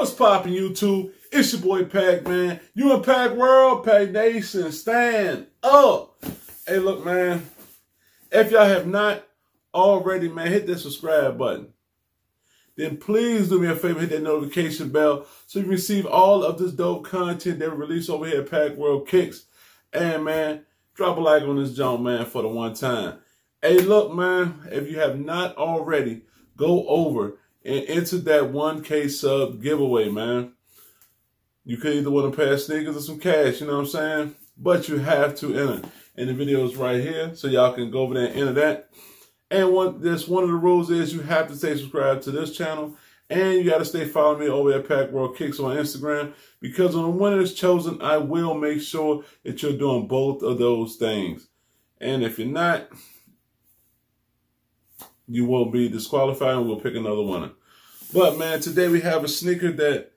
What's poppin' YouTube? It's your boy Pac Man. You in Pac World, Pac Nation, stand up. Hey, look, man. If y'all have not already, man, hit that subscribe button. Then please do me a favor, hit that notification bell so you receive all of this dope content that we release over here at Pac World Kicks. And man, drop a like on this jump, man, for the one time. Hey, look, man, if you have not already, go over and enter that 1K sub giveaway, man. You could either want to pass sneakers or some cash, you know what I'm saying? But you have to enter. And the video is right here, so y'all can go over there and enter that. And one, this one of the rules is you have to stay subscribed to this channel. And you got to stay following me over at Pac World Kicks on Instagram. Because when the winner is chosen, I will make sure that you're doing both of those things. And if you're not, you will be disqualified and we'll pick another winner. But man, today we have a sneaker that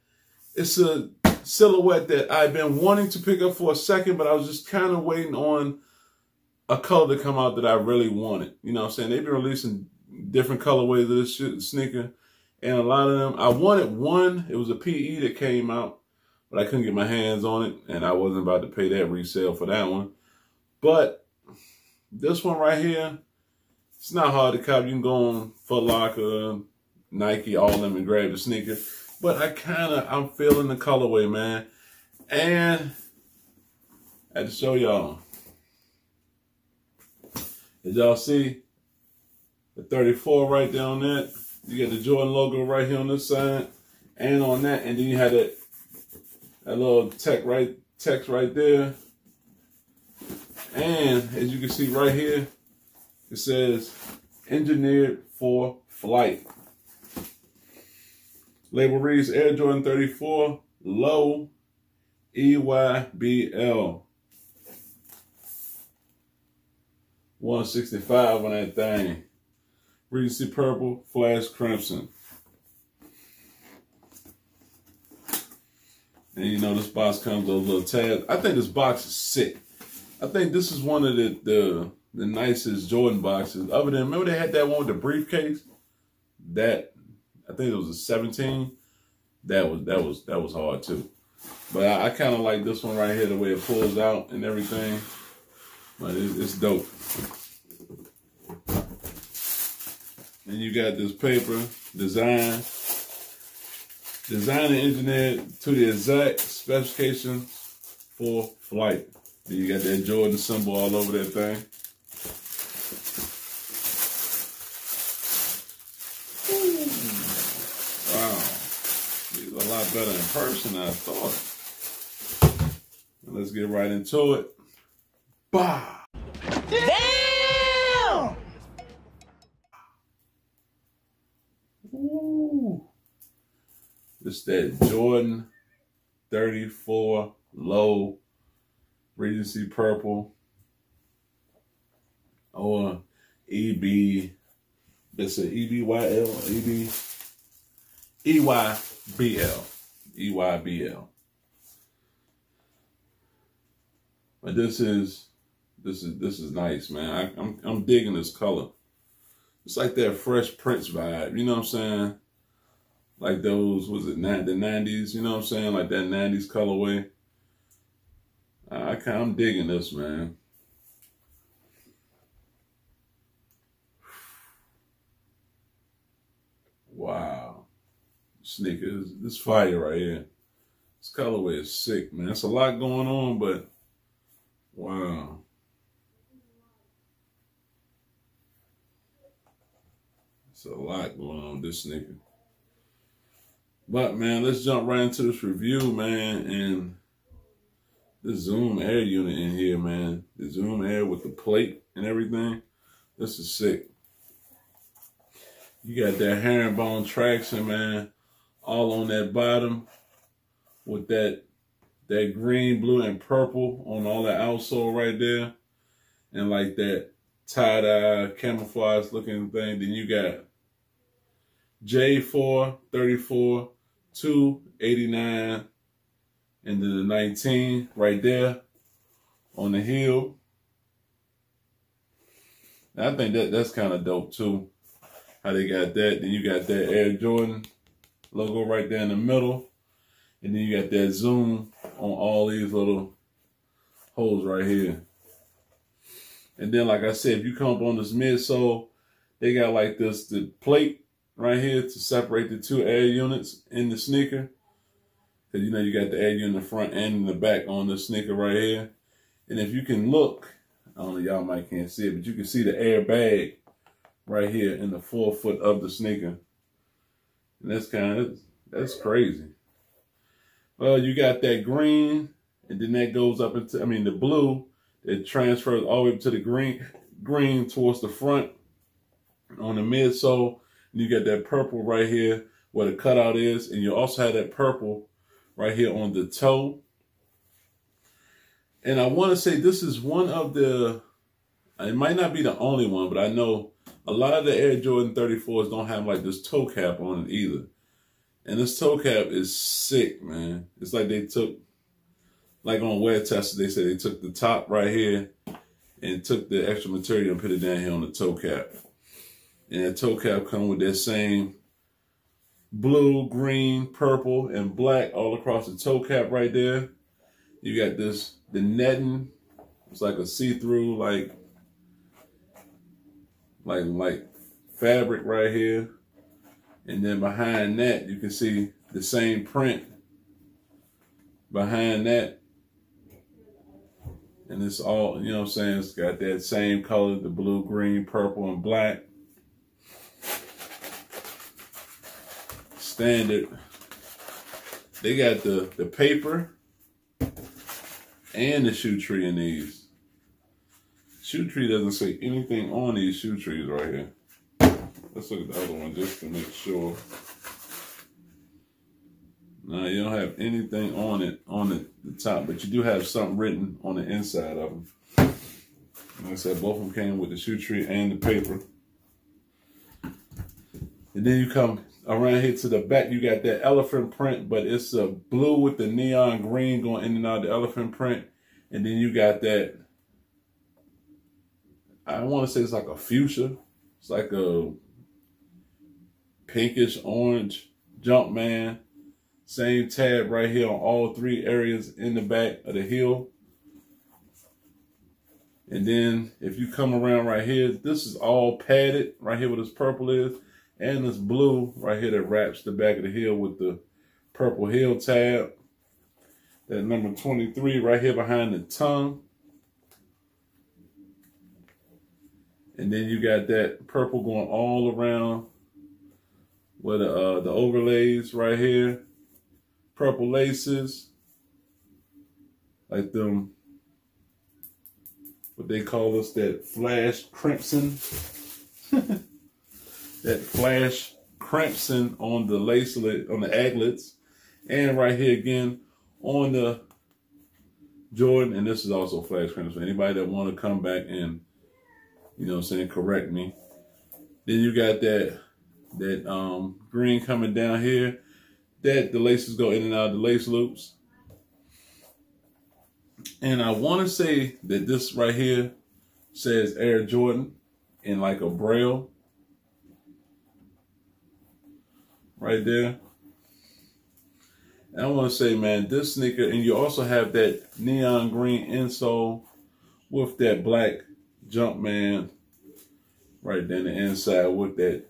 it's a silhouette that I've been wanting to pick up for a second, but I was just kind of waiting on a color to come out that I really wanted. You know what I'm saying? They've been releasing different colorways of this sneaker. And a lot of them, I wanted one. It was a PE that came out, but I couldn't get my hands on it. And I wasn't about to pay that resale for that one. But this one right here, it's not hard to cop. You can go on Foot Locker, Nike, all them and grab the sneaker. But I kind of, I'm feeling the colorway, man. And I had to show y'all. As y'all see, the 34 right there on that. You got the Jordan logo right here on this side and on that. And then you had that, that little tech right, text right there. And as you can see right here, it says, engineered for flight. Label reads Air Jordan 34 Low EYBL. 165 on that thing. Regency Purple, Flash Crimson. And you know this box comes with a little tab. I think this box is sick. I think this is one of the, the the nicest Jordan boxes. Other than remember they had that one with the briefcase. That I think it was a 17. That was that was that was hard too. But I, I kind of like this one right here, the way it pulls out and everything. But it's, it's dope. And you got this paper design, designed and engineered to the exact specifications for flight. Then you got that Jordan symbol all over that thing. lot better in person than I thought. Let's get right into it. Bah! Damn! Ooh. It's that Jordan 34 low Regency purple or EB. It's an EBYL, EB, EYBL. EYBL. But this is this is this is nice, man. I, am I'm, I'm digging this color. It's like that Fresh Prince vibe. You know what I'm saying? Like those was it the 90s? You know what I'm saying? Like that 90s colorway. I, I I'm digging this, man. Sneakers. This fire right here. This colorway is sick, man. It's a lot going on, but wow. It's a lot going on this sneaker. But man, let's jump right into this review, man, and the Zoom Air unit in here, man. The Zoom Air with the plate and everything. This is sick. You got that herringbone traction, man all on that bottom with that that green, blue, and purple on all the outsole right there. And like that tie-dye camouflage looking thing. Then you got J4, 34, 289, and then the 19 right there on the heel. I think that that's kind of dope too. How they got that. Then you got that Air Jordan logo right there in the middle. And then you got that zoom on all these little holes right here. And then, like I said, if you come up on this midsole, they got like this the plate right here to separate the two air units in the sneaker. Cause you know you got the air unit in the front and in the back on the sneaker right here. And if you can look, I don't know, y'all might can't see it, but you can see the air bag right here in the forefoot of the sneaker. And that's kind of, that's crazy. Well, you got that green, and then that goes up into, I mean, the blue, it transfers all the way to the green, green towards the front on the midsole. And you got that purple right here where the cutout is. And you also have that purple right here on the toe. And I want to say this is one of the, it might not be the only one, but I know a lot of the Air Jordan 34s don't have like this toe cap on it either. And this toe cap is sick, man. It's like they took, like on wear tester, they said they took the top right here and took the extra material and put it down here on the toe cap. And that toe cap come with that same blue, green, purple, and black all across the toe cap right there. You got this, the netting. It's like a see-through, like, like, like fabric right here. And then behind that, you can see the same print behind that. And it's all, you know what I'm saying? It's got that same color, the blue, green, purple, and black. Standard. They got the, the paper and the shoe tree in these. Shoe tree doesn't say anything on these shoe trees right here. Let's look at the other one just to make sure. Now you don't have anything on it on the, the top, but you do have something written on the inside of them. Like I said, both of them came with the shoe tree and the paper. And then you come around here to the back, you got that elephant print, but it's a blue with the neon green going in and out of the elephant print. And then you got that, I want to say it's like a fuchsia. It's like a pinkish orange Jumpman. Same tab right here on all three areas in the back of the heel. And then if you come around right here, this is all padded right here where this purple is. And this blue right here that wraps the back of the heel with the purple heel tab. That number 23 right here behind the tongue. And then you got that purple going all around with the, uh, the overlays right here, purple laces, like them, what they call us, that flash crimson, that flash crimson on the lacelet, on the aglets, and right here again on the Jordan, and this is also flash crimson. Anybody that want to come back and, you know what I'm saying, correct me. Then you got that that um, green coming down here, that the laces go in and out of the lace loops. And I want to say that this right here says Air Jordan in like a braille. Right there. And I want to say, man, this sneaker, and you also have that neon green insole with that black Jumpman right there in the inside with that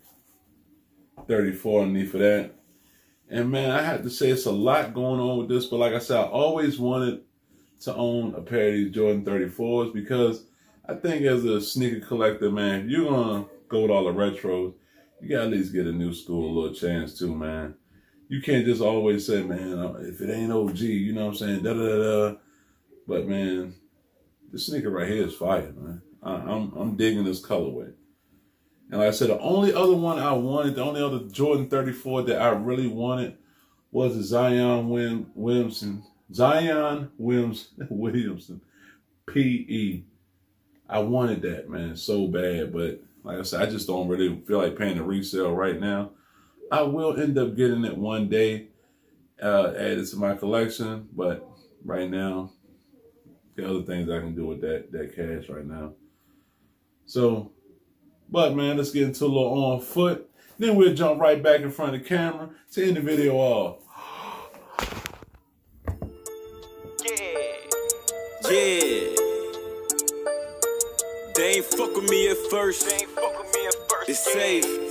34 underneath for that. And man, I have to say it's a lot going on with this, but like I said, I always wanted to own a pair of these Jordan 34s because I think as a sneaker collector, man, if you're gonna go with all the retros, you gotta at least get a new school a little chance too, man. You can't just always say, man, uh, if it ain't OG, you know what I'm saying, da da. da. But man, this sneaker right here is fire, man. I'm I'm digging this colorway. And like I said, the only other one I wanted, the only other Jordan 34 that I really wanted was the Zion Wim, Williamson. Zion Wims Williamson. PE. I wanted that, man, so bad. But like I said, I just don't really feel like paying the resale right now. I will end up getting it one day, uh, added to my collection. But right now, the other things I can do with that, that cash right now. So, but man, let's get into a little on foot. Then we'll jump right back in front of the camera to end the video off. Yeah. Yeah. They ain't fuck with me at first. They ain't fuck with me at first. It's yeah. safe.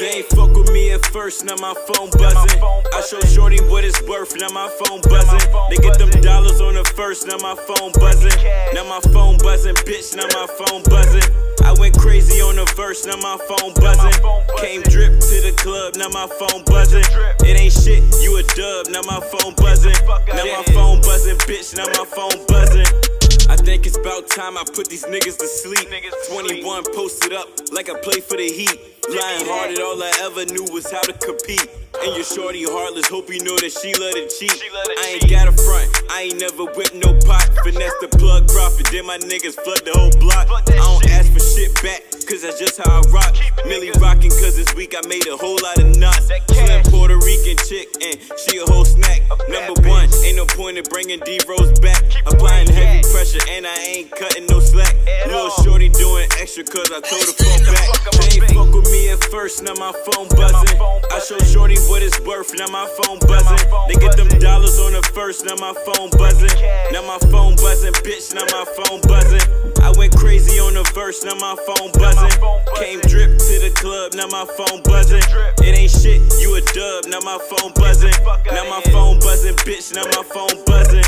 They ain't fuck with me at first, now my phone buzzing. I show Shorty what it's worth, now my phone buzzing. They get them dollars on the first, now my phone buzzing. Now my phone buzzing, bitch, now my phone buzzing. I went crazy on the verse, now my phone buzzing. Came drip to the club, now my phone buzzing. It ain't shit, you a dub, now my phone buzzing. Now my phone buzzing, bitch, now my phone buzzing. I think it's about time I put these niggas to sleep. 21 posted up like I play for the Heat. Lying hearted, all I ever knew was how to compete. And your shorty heartless, hope you know that she let it cheat. I ain't got a front, I ain't never whipped no pot. Finesse the plug profit, then my niggas flood the whole block. I don't ask for shit back, cause that's just how I rock. Millie rockin' cause this week I made a whole lot of knots. Slim Puerto Rican chick, and she a whole snack. Number one, ain't no point in bringing D-Rose back. Applying heavy pressure, and I ain't cutting no slack. Little shorty doing extra cause I told her phone back. They ain't fuck with me at first, now my phone buzzing. I show shorty what it's worth, now my phone buzzing. They get them dollars on the first, now my phone buzzing. Now my phone buzzing, bitch, now my phone buzzing. I went crazy on the verse, now my phone buzzing. Came drip to the club, now my phone buzzing. It ain't shit, you a dub, now my phone buzzing. Now my phone buzzing, bitch, now my phone buzzing.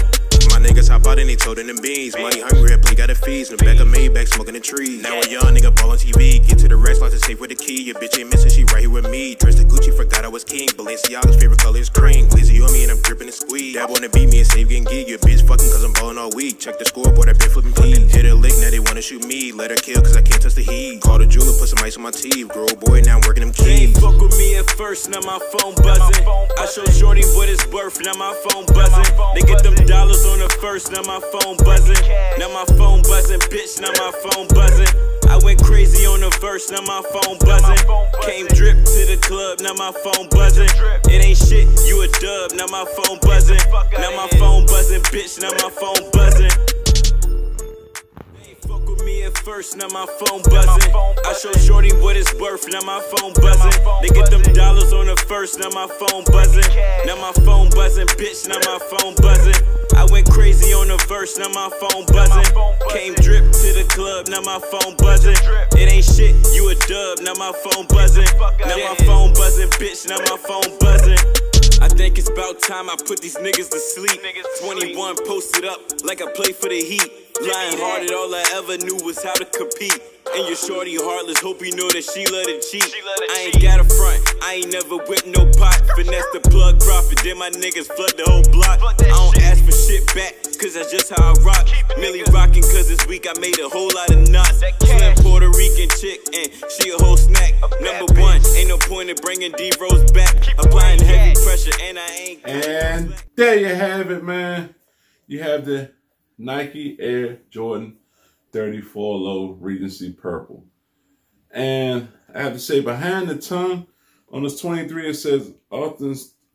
Niggas hop out and they told in them beans. Money hungry, I play got a fees. In the back of Maybach, smoking the tree. Now a young nigga ball on TV. Get to the rest, lost the safe with the key. Your bitch ain't missing, she right here with me. Dressed in Gucci, forgot I was king. Balenciaga's favorite color is cream. Glizzy on me and I'm gripping the squeeze. Dab wanna beat me and save getting gig. Your bitch fucking cause I'm balling all week. Check the scoreboard, I been flipping peas. Hit a lick, now they wanna shoot me. Let her kill cause I can't touch the heat. Call the jeweler, put some ice on my teeth. Grow boy, now I'm working them They keys. fuck with me at first, now my phone buzzing. I show Shorty what it's worth, now my phone buzzing. They get them dollars on the first, now my phone buzzing. Now my phone buzzing, bitch, now my phone buzzing. I went crazy on the verse, now my phone buzzing. Came drip to the club, now my phone buzzing. It ain't shit, you a dub, now my phone buzzing. Now my phone buzzing, bitch, now my phone first, now my phone buzzing. I show Shorty what it's worth, now my phone buzzing. They get them dollars on the first, now my phone buzzing. Now my phone buzzing, bitch, now my phone buzzing. I went crazy on the verse, now my phone buzzing. Came drip to the club, now my phone buzzing. It ain't shit, you a dub, now my phone buzzing. Now my phone buzzing, bitch, now my phone buzzing. I think it's about time I put these niggas to sleep. 21 posted up like I play for the Heat. Lying hearted, all I ever knew was how to compete. And your shorty heartless, hope you know that she let it cheat. I ain't got a front, I ain't never whipped no pot. Finesse the plug profit, then my niggas flood the whole block. I don't ask for shit back, cause that's just how I rock. Millie rockin' cause this week I made a whole lot of knots. Slim Puerto Rican chick, and she a whole snack. Number one, ain't no point in bringing D-Rose back. Applying heavy pressure, and I ain't. And there you have it, man. You have the Nike Air Jordan 34 Low Regency Purple. And I have to say, behind the tongue on this 23, it says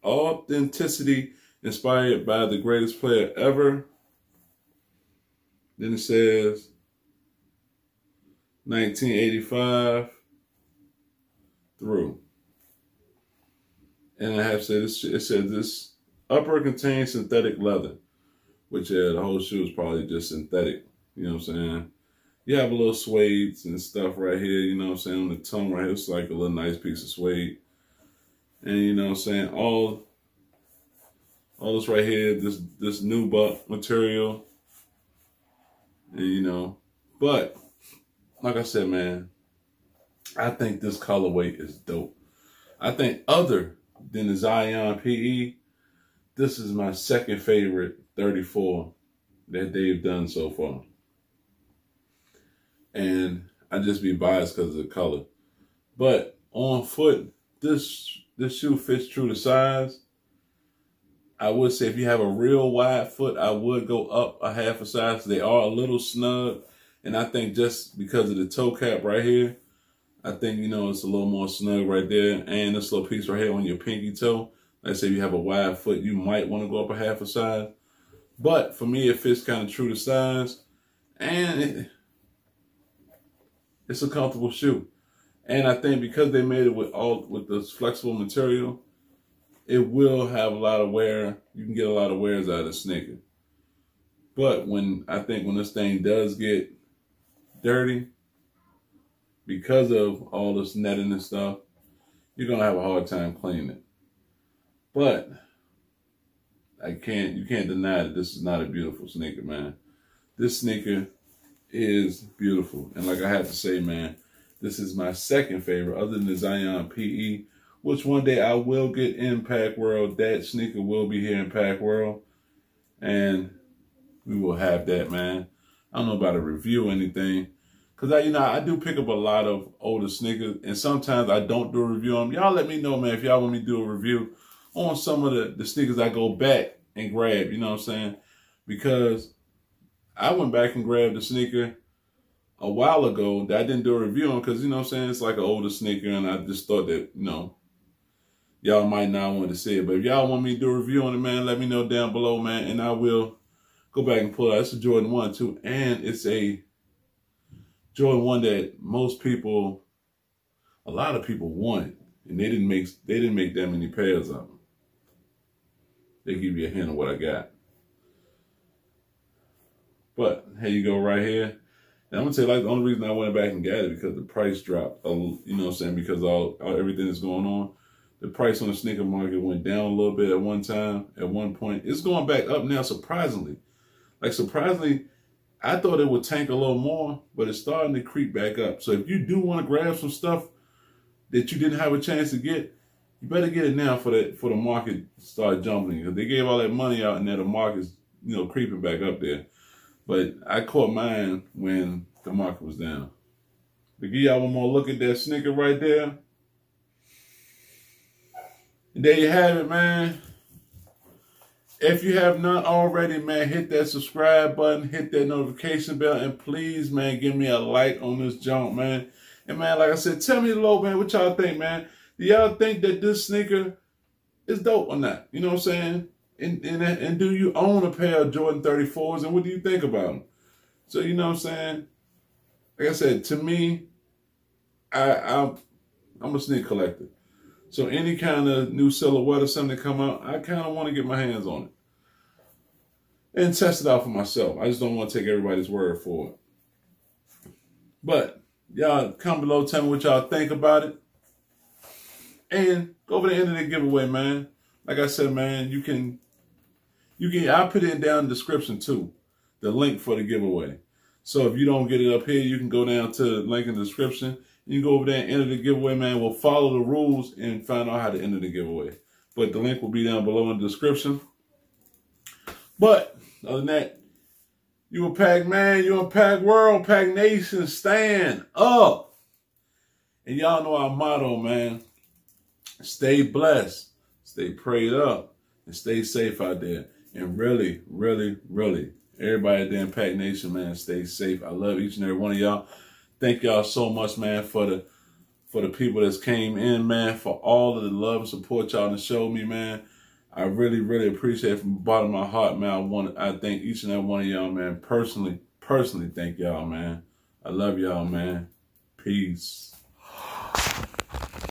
authenticity inspired by the greatest player ever. Then it says 1985 through. And I have said it says this upper contains synthetic leather, which yeah, the whole shoe is probably just synthetic. You know what I'm saying? You have a little suede and stuff right here, you know what I'm saying? On the tongue right here, it's like a little nice piece of suede. And you know what I'm saying? All all this right here, this this nubuck material. And you know, but like I said, man, I think this colorway is dope. I think other than the Zion PE, this is my second favorite 34 that they've done so far. And I just be biased because of the color. But on foot, this this shoe fits true to size. I would say if you have a real wide foot, I would go up a half a size. They are a little snug. And I think just because of the toe cap right here, I think, you know, it's a little more snug right there. And this little piece right here on your pinky toe. Let's say if you have a wide foot, you might want to go up a half a size. But for me, it fits kind of true to size. And it, it's a comfortable shoe. And I think because they made it with all with this flexible material, it will have a lot of wear. You can get a lot of wears out of sneaker. But when I think when this thing does get dirty, because of all this netting and stuff, you're gonna have a hard time cleaning it. But I can't you can't deny that this is not a beautiful sneaker, man. This sneaker is beautiful. And like I have to say, man, this is my second favorite, other than the Zion PE, which one day I will get in Pac World. That sneaker will be here in Pac World. And we will have that, man. I don't know about a review or anything. Cause I, you know, I do pick up a lot of older sneakers, and sometimes I don't do a review on them. Y'all let me know, man, if y'all want me to do a review on some of the, the sneakers I go back and grab. You know what I'm saying? Because I went back and grabbed the sneaker a while ago that I didn't do a review on because you know what I'm saying it's like an older sneaker, and I just thought that you know y'all might not want to see it. But if y'all want me to do a review on it, man, let me know down below, man, and I will go back and pull out. It's a Jordan 1 too, and it's a Jordan 1 that most people, a lot of people want, and they didn't make they didn't make that many pairs of them. They give you a hint of what I got. But here you go right here. And I'm gonna say like the only reason I went back and got it because the price dropped. You know what I'm saying? Because all, all everything that's going on, the price on the sneaker market went down a little bit at one time. At one point, it's going back up now. Surprisingly, like surprisingly, I thought it would tank a little more, but it's starting to creep back up. So if you do want to grab some stuff that you didn't have a chance to get, you better get it now for that for the market start jumping. Because they gave all that money out and now the market's you know creeping back up there. But I caught mine when the market was down. To give y'all one more look at that sneaker right there. And there you have it, man. If you have not already, man, hit that subscribe button, hit that notification bell, and please, man, give me a like on this junk, man. And man, like I said, tell me below, man, what y'all think, man. Do y'all think that this sneaker is dope or not? You know what I'm saying? And, and, and do you own a pair of Jordan 34s, and what do you think about them? So, you know what I'm saying? Like I said, to me, I, I'm, I'm a sneaker collector. So any kind of new silhouette or something come out, I kind of want to get my hands on it. And test it out for myself. I just don't want to take everybody's word for it. But y'all comment below, tell me what y'all think about it. And go over the end of the giveaway, man. Like I said, man, you can, you can, I'll put it down in the description too. The link for the giveaway. So if you don't get it up here, you can go down to the link in the description And you can go over there and enter the giveaway, man. We'll follow the rules and find out how to enter the giveaway. But the link will be down below in the description. But other than that, you a Pac Man, you a Pac World, Pac Nation, stand up. And y'all know our motto, man. Stay blessed, stay prayed up, and stay safe out there. And really, really, really, everybody there in Pac Nation, man, stay safe. I love each and every one of y'all thank y'all so much, man, for the for the people that's came in, man, for all of the love and support y'all and showed me, man. I really, really appreciate it from the bottom of my heart, man. I want I thank each and every one of y'all, man. Personally, personally thank y'all, man. I love y'all, man. Peace.